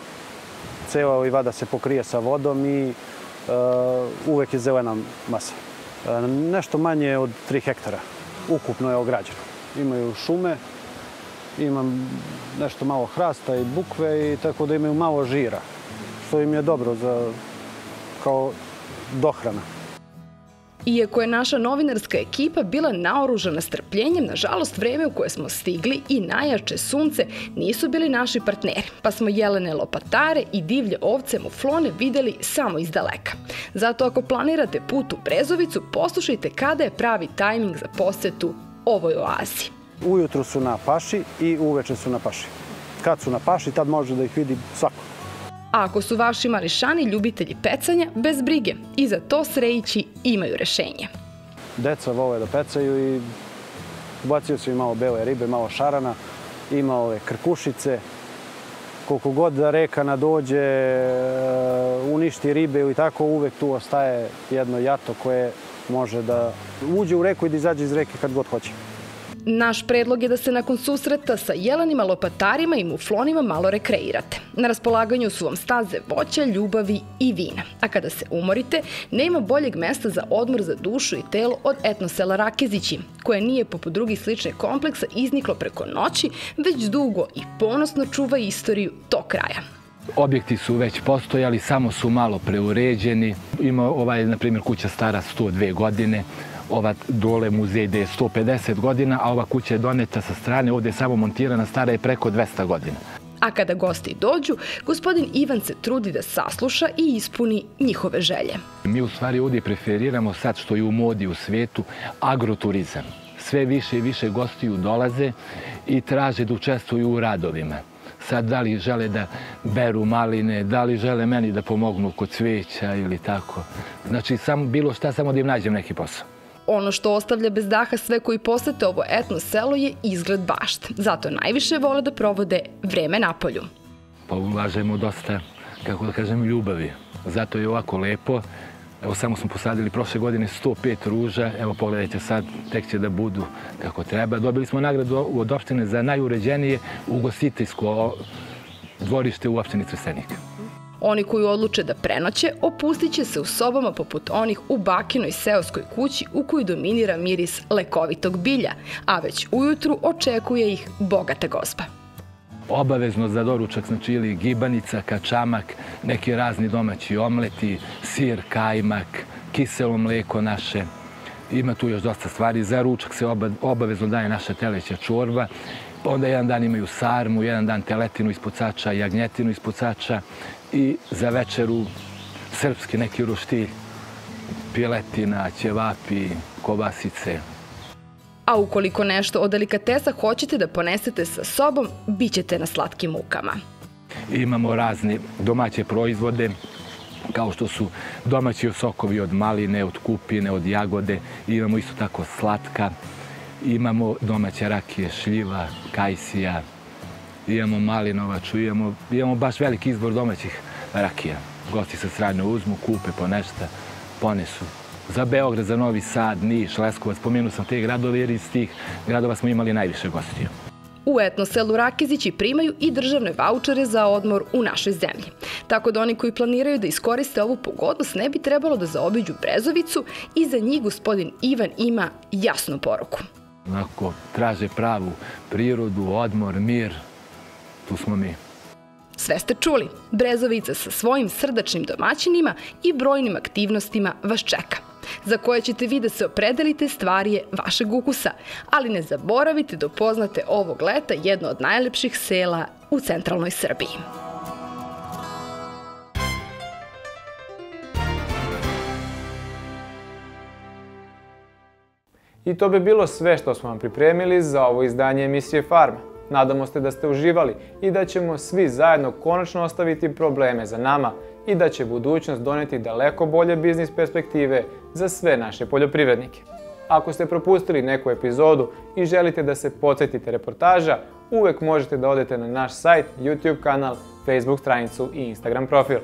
cela livada se pokrije sa vodom i uh, uvek je zelena masa. Uh, nešto manje od 3 hektara. Ukupno je ograđeno. Imaju šume, imam nešto malo hrasta i bukve i tako da imaju malo žira, što im je dobro za kao dohrana. Iako je naša novinarska ekipa bila naoružana strpljenjem, nažalost vreme u koje smo stigli i najjače sunce nisu bili naši partneri, pa smo jelene lopatare i divlje ovce muflone videli samo iz daleka. Zato ako planirate put u Brezovicu, poslušajte kada je pravi tajming za posetu ovoj oazi. Ujutru su na paši i uveče su na paši. Kad su na paši, tad može da ih vidi svako. A ako su vaši mališani ljubitelji pecanja, bez brige, i za to srejići imaju rešenje. Deca vole da pecaju i ubacio su i malo bele ribe, malo šarana ima ove krkušice, koliko god da reka nadođe, e, uništi ribe i tako, uvek tu ostaje jedno jato koje može da uđe u reku i da izađe iz reke kad god hoće. Naš predlog je da se nakon susreta sa jelenima, lopatarima i muflonima malo rekreirate. Na raspolaganju su vam staze voća, ljubavi i vina. A kada se umorite, nema boljeg mesta za odmor za dušu i telo od etnosela Rakezići, koje nije poput drugih sličnih kompleksa izniklo preko noći, već dugo i ponosno čuva istoriju tog kraja. Objekti su već postojali, samo su malo preuređeni. Ima ovaj, na primjer, kuća stara 102 godine, ova dole muzej gde je 150 godina, a ova kuća je doneta sa strane, ovde je samo montirana, stara je preko 200 godina. A kada gosti dođu, gospodin Ivan se trudi da sasluša i ispuni njihove želje. Mi u stvari ovdje preferiramo sad što je u modi u svetu agroturizam. Sve više i više gostiju dolaze i traže da učestvuju u radovima. Sad da li žele da beru maline, da li žele meni da pomognu kod cveća ili tako. Znači, samo, bilo šta, samo da im nađem neki posao. Ono što ostavlja bez daha sve koji posete ovo etno selo je izgled bašt. Zato najviše vole da provode vreme na polju. Pa ulažemo dosta, kako da kažem, ljubavi. Zato je ovako lepo. Evo samo smo posadili prošle godine 105 ruža. Evo pogledajte sad, tek će da budu kako treba. Dobili smo nagradu od opštine za najuređenije ugostiteljsko dvorište u opštini Trstenika. Oni koji odluče da prenoće, opustit će se u sobama poput onih u bakinoj seoskoj kući u kojoj dominira miris lekovitog bilja, a već ujutru očekuje ih bogata gozba. Obavezno za doručak znači ili gibanica, kačamak, neki razni domaći omleti, sir, kajmak, kiselo mleko naše. Ima tu još dosta stvari. Za ručak se obavezno daje naša teleća čorba. Onda jedan dan imaju sarmu, jedan dan teletinu ispod sača, jagnjetinu ispod sača i za večeru srpski neki roštilj, piletina, ćevapi, kobasice. A ukoliko nešto od delikatesa hoćete da ponesete sa sobom, bit ćete na slatkim mukama. Imamo razne domaće proizvode, kao što su domaći sokovi od maline, od kupine, od jagode. Imamo isto tako slatka. Imamo domaće rakije, šljiva, kajsija, imamo malinovaču, imamo, imamo baš veliki izbor domaćih rakija. Gosti sa strane uzmu, kupe po nešto, ponesu. Za Beograd, za Novi Sad, Niš, Leskovac, pomenu sam te gradove jer iz tih gradova smo imali najviše gostiju. U etnoselu Rakezići primaju i državne vaučere za odmor u našoj zemlji. Tako da oni koji planiraju da iskoriste ovu pogodnost ne bi trebalo da zaobiđu Brezovicu i za njih gospodin Ivan ima jasnu poruku. Ako traže pravu prirodu, odmor, mir, tu smo mi. Sve ste čuli. Brezovica sa svojim srdačnim domaćinima i brojnim aktivnostima vas čeka za koje ćete vi da se opredelite stvari je vašeg ukusa, ali ne zaboravite da upoznate ovog leta jedno od najlepših sela u centralnoj Srbiji. I to bi bilo sve što smo vam pripremili za ovo izdanje emisije Farma. Nadamo se da ste uživali i da ćemo svi zajedno konačno ostaviti probleme za nama i da će budućnost doneti daleko bolje biznis perspektive za sve naše poljoprivrednike. Ako ste propustili neku epizodu i želite da se podsjetite reportaža, uvek možete da odete na naš sajt, YouTube kanal, Facebook stranicu i Instagram profil.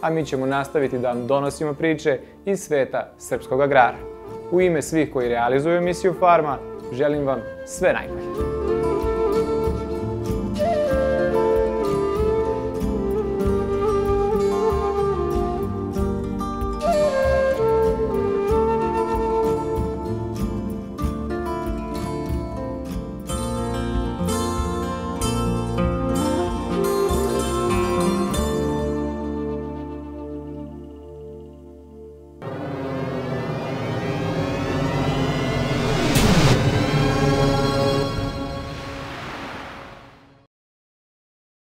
A mi ćemo nastaviti da vam donosimo priče iz sveta srpskog agrara. U ime svih koji realizuju emisiju Farma, želim vam sve najbolje.